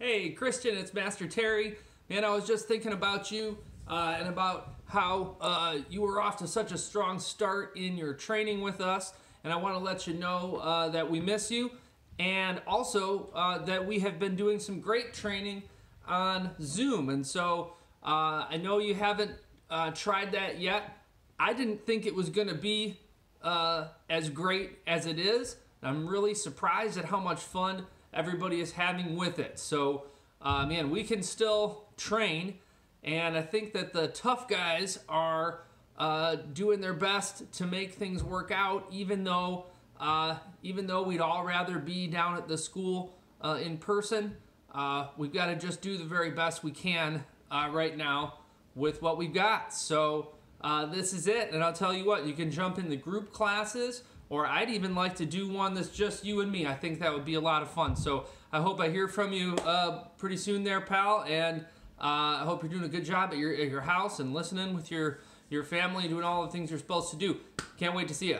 Hey, Christian, it's Master Terry. Man, I was just thinking about you uh, and about how uh, you were off to such a strong start in your training with us. And I want to let you know uh, that we miss you and also uh, that we have been doing some great training on Zoom. And so uh, I know you haven't uh, tried that yet. I didn't think it was going to be as great as it is. I'm really surprised at how much fun everybody is having with it. So, uh, man, we can still train, and I think that the tough guys are uh, doing their best to make things work out, even though uh, even though we'd all rather be down at the school uh, in person. Uh, we've got to just do the very best we can uh, right now with what we've got. So. this is it, and I'll tell you what, you can jump in the group classes or I'd even like to do one that's just you and me. I think that would be a lot of fun. So I hope I hear from you uh, pretty soon there, pal. And uh, I hope you're doing a good job at your, at your house and listening with your, your family, doing all the things you're supposed to do. Can't wait to see you.